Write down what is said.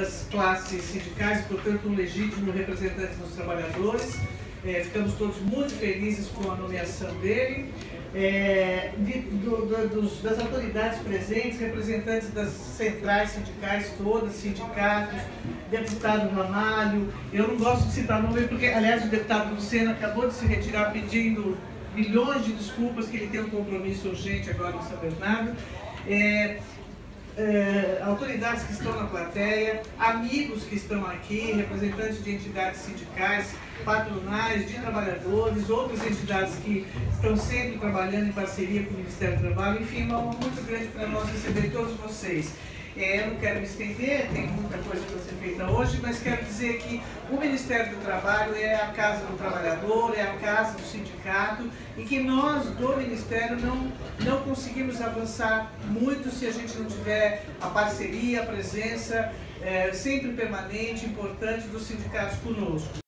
das classes sindicais, portanto, um legítimo representante dos trabalhadores. É, ficamos todos muito felizes com a nomeação dele. É, de, do, do, dos, das autoridades presentes, representantes das centrais sindicais todas, sindicatos, deputado Ramalho. Eu não gosto de citar nome porque, aliás, o deputado Lucena acabou de se retirar pedindo milhões de desculpas que ele tem um compromisso urgente agora em São Bernardo. É, é, autoridades que estão na plateia, amigos que estão aqui, representantes de entidades sindicais, patronais, de trabalhadores, outras entidades que estão sempre trabalhando em parceria com o Ministério do Trabalho, enfim, uma honra muito grande para nós receber todos vocês. É, eu não quero me estender, tem muita coisa para ser feita hoje, mas quero dizer que o Ministério do Trabalho é a casa do trabalhador, é a casa do sindicato e que nós do Ministério não, não conseguimos avançar muito se a gente não tiver a parceria, a presença é, sempre permanente, importante dos sindicatos conosco.